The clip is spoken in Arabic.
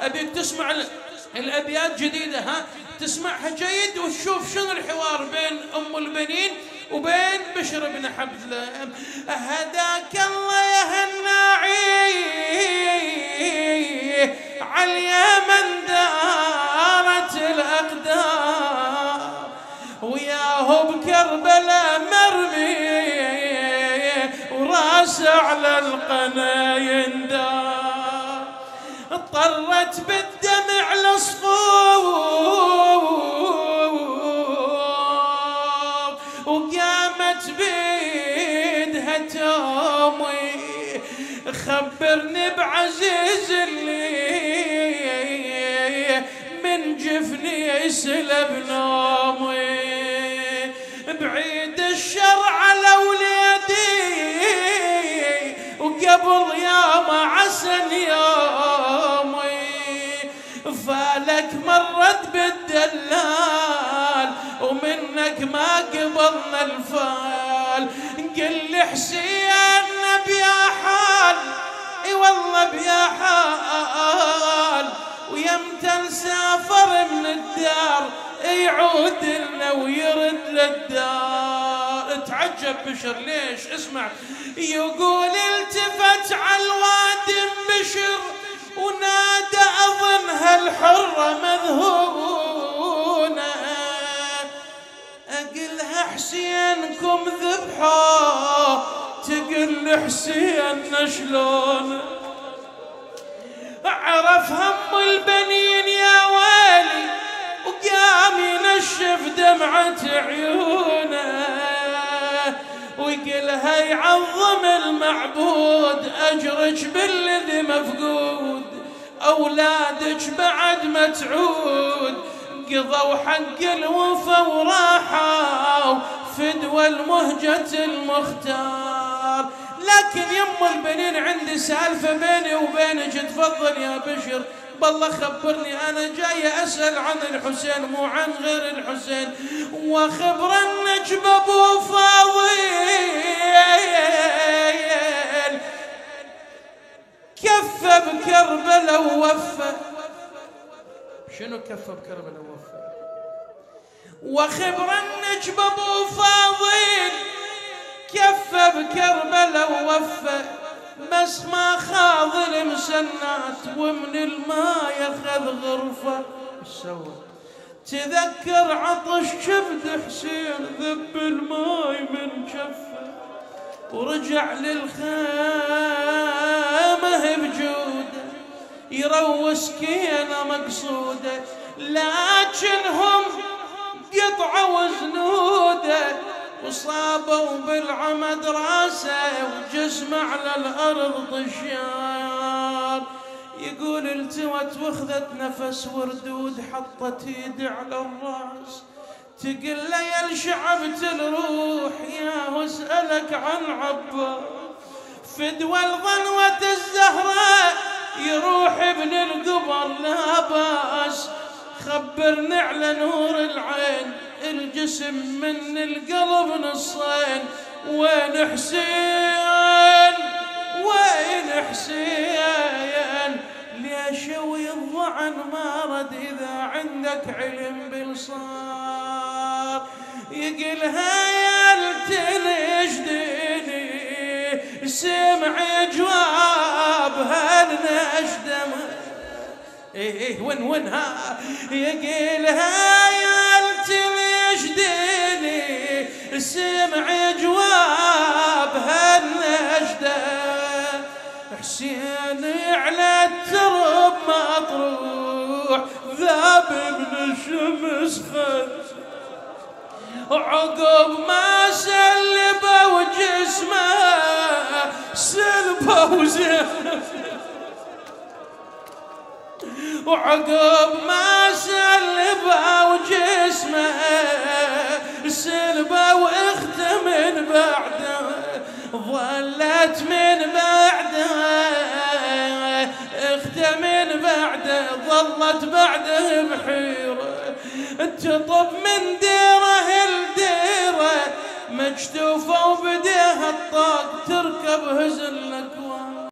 أبيك تسمع الأبيات جديدة ها؟ تسمعها جيد وتشوف شنو الحوار بين أم البنين وبين بشر بن حبلة هداك الله يا هناعي على من دارت الأقدار. وياه بكربلاء مرمي وراسه على القنا يندار اضطرت بالدمع الصفوف وقامت بيدها تومي خبرني بعزيز اللي من جفني يسلب نومي. بعيد الشر على ولادي وقبل يوم عسن يومي فالك مرت بالدلال ومنك ما قبلنا الفال. قل لي حسين بيا حال. إي والله بيا حال. ويمتى نسافر من الدار يعود لنا ويرد للدار. تعجب بشر ليش؟ اسمع. يقول التفت على الوادي بشر. ونادى أظن هالحرة مذهونة. اقلها حسينكم ذبحوا تقل حسين شلون؟ عرف هم البنين يا ويلي وقام ينشف دمعة عيونة. ويقلها يعظم المعبود أجرك بالذي مفقود. أولادك بعد ما تعود قضوا حق الوفا وراحوا. فدوى المهجة المختار. لكن يم البنين عندي سالفة بيني وبينك تفضل يا بشر. بالله خبرني أنا جاي أسأل عن الحسين مو عن غير الحسين. وخبر النجم أبو فاضل. كف بكربلاء ووفى شنو كف بكربلاء ووفى وخبر النجم أبو فاضل. كف بكربلاء ووفى بس ما خاض المسنات ومن الماء ياخذ غرفة سوى تذكر عطش كبد حسين ذب الماي من جفة. ورجع للخيمة بجودة يروس كينة مقصودة. لكنهم قطعوا وزنوده وصابوا بالعمد راسه وجسمه على الأرض طشيار يقول التوت واخذت نفس وردود حطت ايد على الراس. تقل له يا الشعب تروح يا واسألك عن عباس فدوى الظنوة الزهراء يروح ابن القبر لا بأس. خبرني على نور الجسم من القلب نصين. وين حسين؟ وين حسين؟ ليش الظعن ما رد إذا عندك علم بالصار يقلها يا التلجديني سمع جواب هالنجدة إيه إيه وين وين؟ ها يقلها سمع جواب هالنجدة. حسين على الترب مطروح ذاب من الشمس خد. عقب ما سلبه وجسمه سلبه وزين وعقب ما سلبه وجسمه سلبه واخته من بعده ظلت من بعده. اخته من بعده ظلت بعده بحيره تطب من ديره لديره مجتوفه وبديها الطاق تركب هزلك